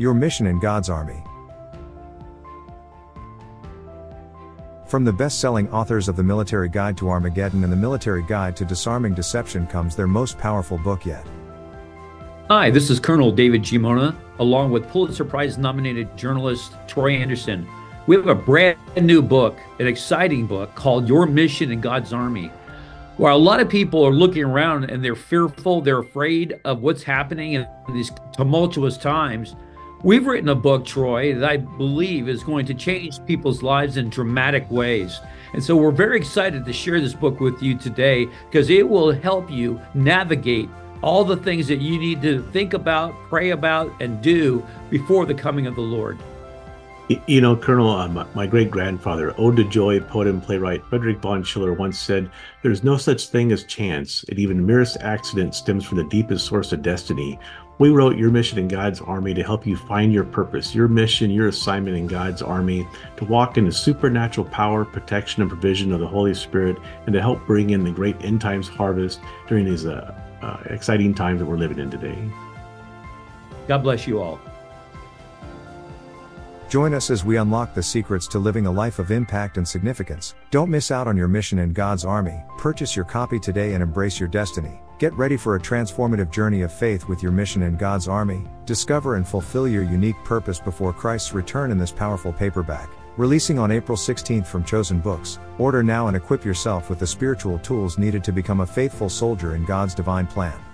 Your Mission in God's Army. From the best selling authors of The Military Guide to Armageddon and The Military Guide to Disarming Deception comes their most powerful book yet. Hi, this is Colonel David Giammona, along with Pulitzer Prize nominated journalist Troy Anderson. We have a brand new book, an exciting book called Your Mission in God's Army, where a lot of people are looking around and they're fearful, they're afraid of what's happening in these tumultuous times. We've written a book, Troy, that I believe is going to change people's lives in dramatic ways. And so we're very excited to share this book with you today because it will help you navigate all the things that you need to think about, pray about, and do before the coming of the Lord. You know, Colonel, uh, my great grandfather, Ode to Joy poet and playwright Frederick von Schiller once said, There's no such thing as chance, and even merest accident stems from the deepest source of destiny. We wrote Your Mission in God's Army to help you find your purpose, your mission, your assignment in God's Army, to walk in the supernatural power, protection, and provision of the Holy Spirit, and to help bring in the great end times harvest during these uh, uh, exciting times that we're living in today. God bless you all. Join us as we unlock the secrets to living a life of impact and significance. Don't miss out on your mission in God's army. Purchase your copy today and embrace your destiny. Get ready for a transformative journey of faith with your mission in God's army. Discover and fulfill your unique purpose before Christ's return in this powerful paperback. Releasing on April 16th from Chosen Books. Order now and equip yourself with the spiritual tools needed to become a faithful soldier in God's divine plan.